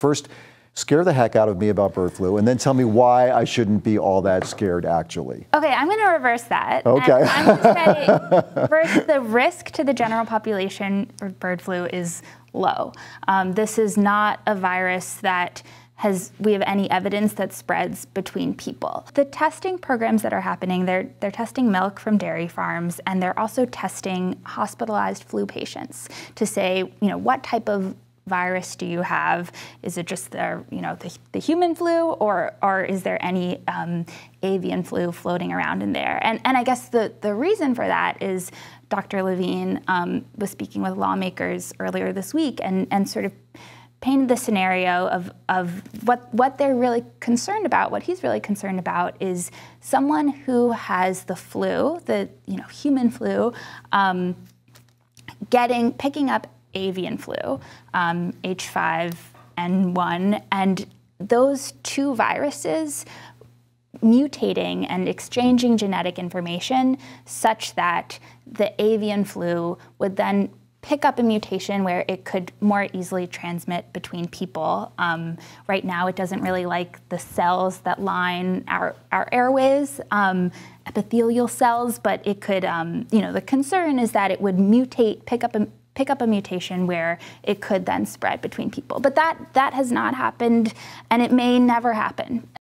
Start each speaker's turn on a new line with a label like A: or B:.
A: First, scare the heck out of me about bird flu, and then tell me why I shouldn't be all that scared actually.
B: Okay, I'm going to reverse that.
A: Okay.
B: I'm going to say first, the risk to the general population of bird flu is low. Um, this is not a virus that has we have any evidence that spreads between people. The testing programs that are happening, they're they're testing milk from dairy farms and they're also testing hospitalized flu patients to say, you know, what type of virus do you have? Is it just the you know the, the human flu, or or is there any um, avian flu floating around in there? And and I guess the the reason for that is Dr. Levine um, was speaking with lawmakers earlier this week and and sort of painted the scenario of, of what, what they're really concerned about, what he's really concerned about is someone who has the flu, the you know human flu, um, getting picking up avian flu, um, H5N1, and those two viruses mutating and exchanging genetic information such that the avian flu would then pick up a mutation where it could more easily transmit between people. Um, right now, it doesn't really like the cells that line our, our airways, um, epithelial cells, but it could, um, you know, the concern is that it would mutate, pick up a pick up a mutation where it could then spread between people. But that, that has not happened, and it may never happen.